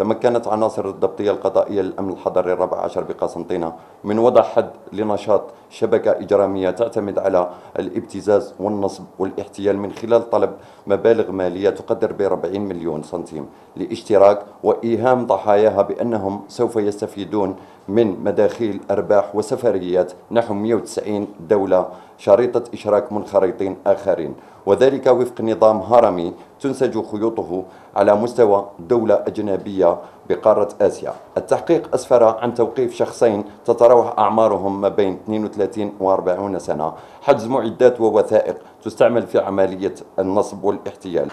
تمكنت عناصر الضبطية القضائية للأمن الحضري الرابع عشر بقسنطينة من وضع حد لنشاط شبكة إجرامية تعتمد على الابتزاز والنصب والاحتيال من خلال طلب مبالغ مالية تقدر ب 40 مليون سنتيم لاشتراك وإيهام ضحاياها بأنهم سوف يستفيدون من مداخيل أرباح وسفريات. نحو 190 دولة شريطة إشراك منخرطين آخرين. وذلك وفق نظام هرمي تنسج خيوطه على مستوى دولة أجنبية بقارة آسيا. التحقيق أسفر عن توقيف شخصين تتراوح أعمارهم ما بين 32 و 40 سنة. حجز معدات ووثائق تستعمل في عملية النصب والاحتيال.